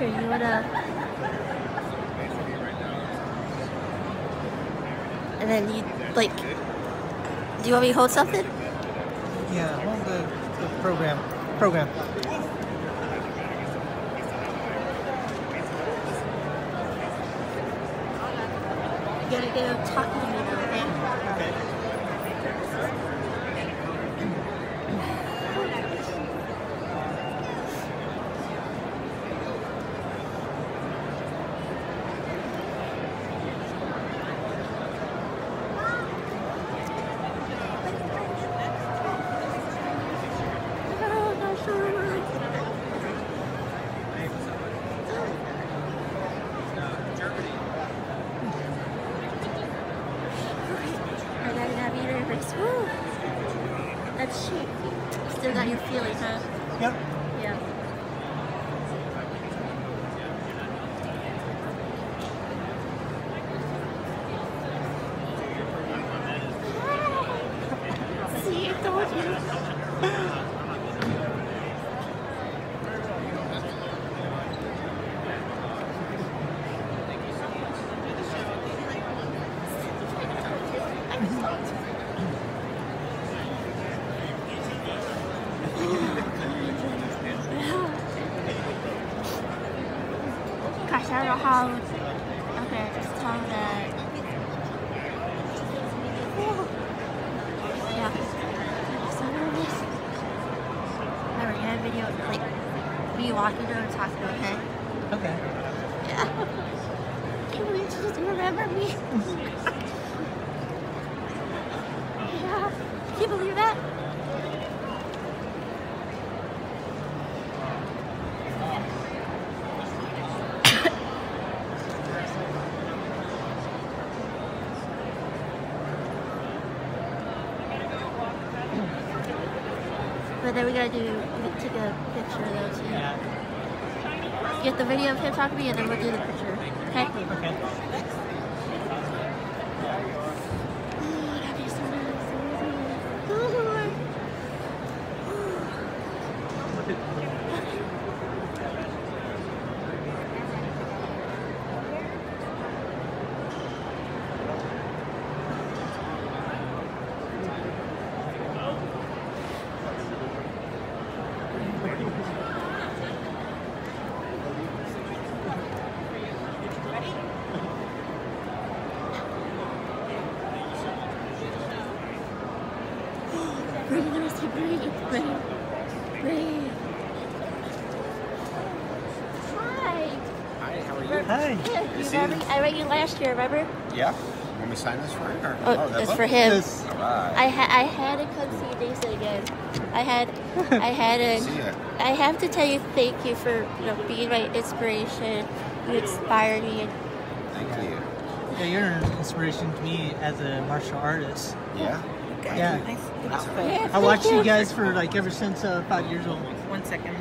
You wanna? And then you like. Do you want me to hold something? Yeah, hold the, the program. Program. You gotta go talk to me now, okay? Okay. Oh, not sure. I got an. Woo! That's cheap. Still got your feelings, huh? Yep. Yeah. See, I told you. Gosh, I don't know how. Okay, just tell him that. Yeah. I'm so nervous. Remember, you have video like me walking to her and talking to okay? Okay. Yeah. Can we just remember me? yeah. Can you believe that? But then we gotta do, take a picture though too. Yeah. Get the video of him talking to me and then we'll do the picture. Okay? Okay. Oh, that'd Breathe, Lucy, breathe, breathe, breathe. Hi. Hi, how are you? Hi. You see remember? you. I read you last year, remember? Yeah. Want me to sign this for you? Or? Oh, oh that it's for him. This- All right. I ha- I had to come see Jason again. I had I had See ya. I have to tell you thank you for you know being my inspiration. You inspired me and Thank you. Yeah, you're an inspiration to me as a martial artist. Yeah. Yeah. yeah, I watched you guys for like ever since uh, five years old. One second.